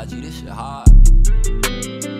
I G，this shit hard。